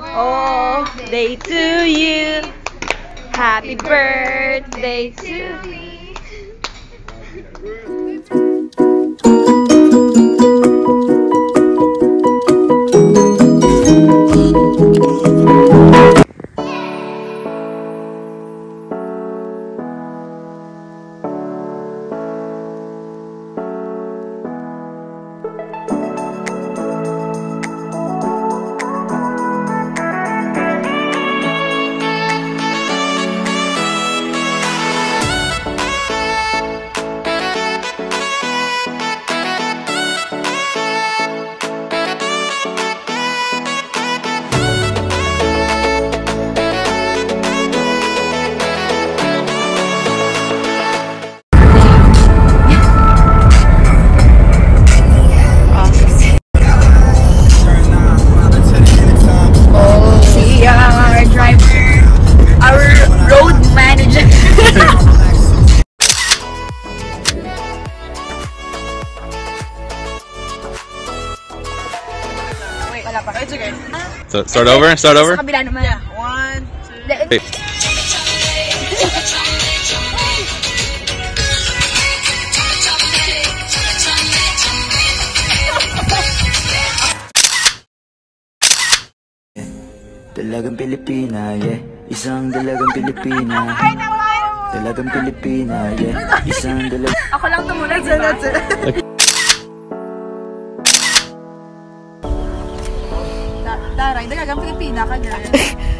birthday to you. Happy birthday to me. So, start over? Start over? Sa kabila naman. One, two. Le- Hey. Dalagang Pilipina, yeah Isang dalagang Pilipina Dalagang Pilipina, yeah Isang dalagang Ako lang tumulag, di Taray, dagagang Pilipina ka, girl.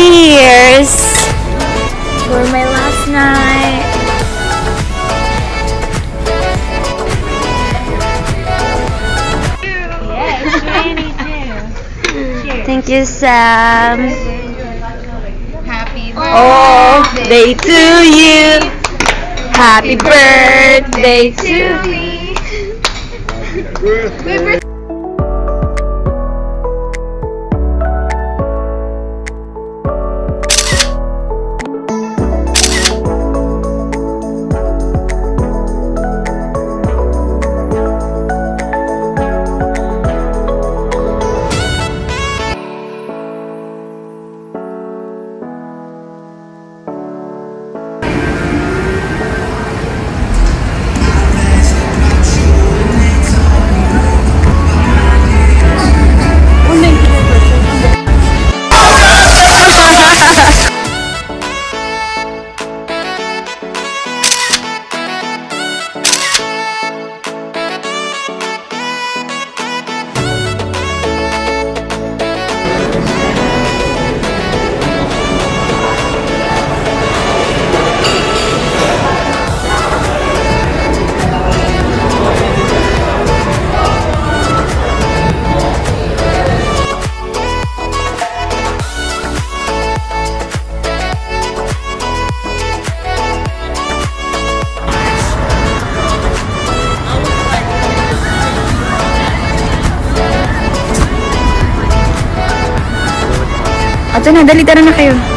Cheers for my last night. Thank you, Sam. Happy Oh, day to you. Happy birthday to me. Ito na, dali tara na kayo.